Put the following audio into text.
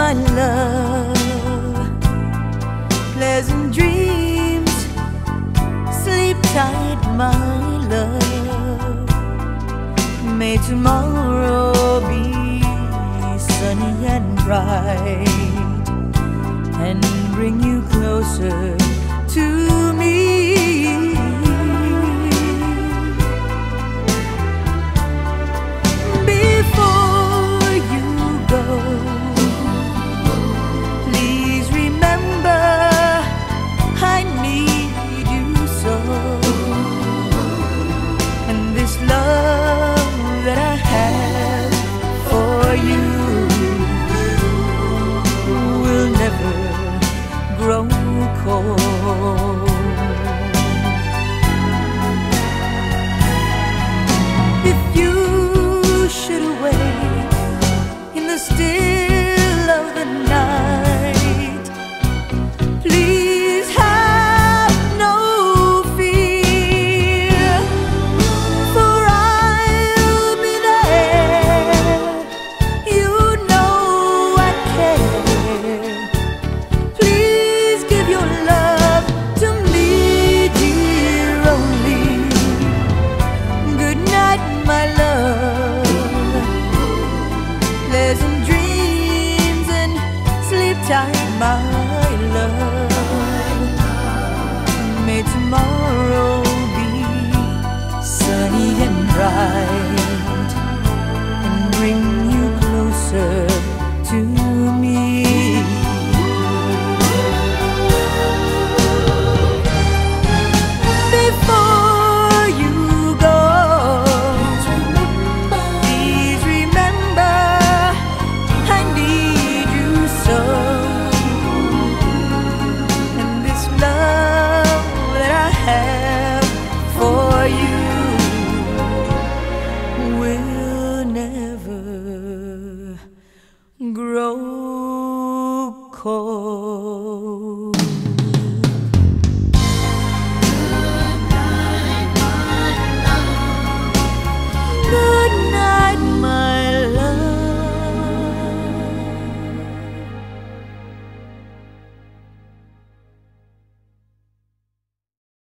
my love. Pleasant dreams, sleep tight, my love. May tomorrow be sunny and bright and bring you closer to you will never grow cold. If you sleep my love. May tomorrow দুঃখ